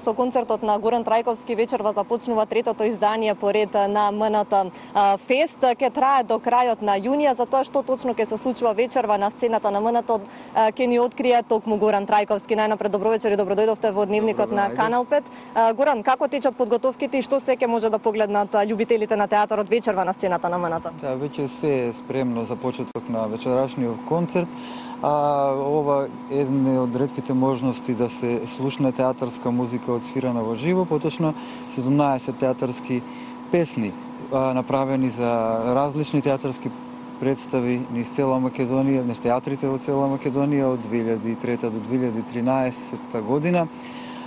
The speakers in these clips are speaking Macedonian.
Со концертот на Горан Трајковски вечерва започнува третото издание по ред на МНТ Фест. Ке трае до крајот на јунија, за тоа што точно ќе се случува вечерва на сцената на МНТ ќе ни открие токму Горан Трајковски. Најнапред добро вечер и добродојдовте во дневникот добро, на Канал 5. Горан, како течат подготовките и што се ќе може да погледнат љубителите на театарот вечерва на сцената на МНТ? Да, веќе се е спремно за почеток на вечерашниот концерт а ова е една од редките можности да се слушне театарска музика одсвирана во живо, поточно 17 театарски песни а, направени за различни театарски представи низ цела Македонија, низ театрите во цела Македонија од 2003 до 2013 година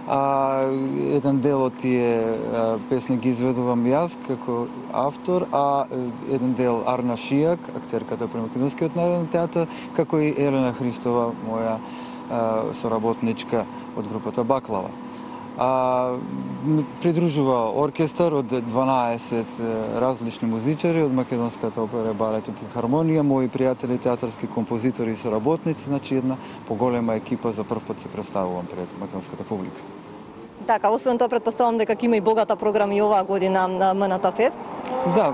а еден дел од тие песни ги изведувам јас како автор, а еден дел Арна Шијак, актерката при Македонскиот народен театар, како и Елена Христова, моја соработничка од групата Баклава. А, придружува оркестар од 12 различни музичари од Македонската опера Балет и Хармонија, мои пријатели, театарски композитори и соработници, значи една поголема екипа за прв пат се представувам пред македонската публика. Така, освен тоа предпоставам дека има и богата програма и оваа година на МНТ Фест. Да,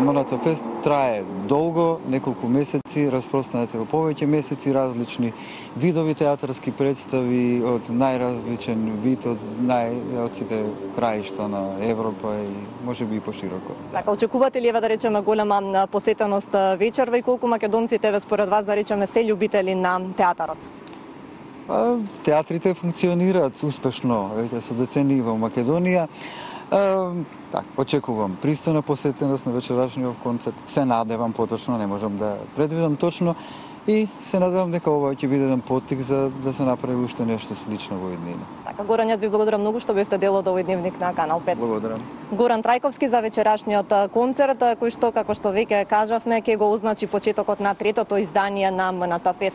Моната Фест трае долго, неколку месеци, распространете во повеќе месеци различни видови театарски представи од најразличен вид, од нај од сите краишта на Европа и можеби и пошироко. Така, очекувате ли ева да речеме голема посетеност вечерва и колку македонците ве според вас да речеме се љубители на театарот? А, театрите функционираат успешно веќе со децении во Македонија. А, так, очекувам пристојна посетеност на вечерашниот концерт. Се надевам поточно, не можам да предвидам точно, и се надевам дека ова ќе биде еден потик за да се направи уште нешто слично во иднина. Така, Горан, јас ви благодарам многу што бевте дел од овој дневник на Канал 5. Благодарам. Горан Трајковски за вечерашниот концерт, кој што, како што веќе кажавме, ќе го означи почетокот на третото издание на МНТ Фест.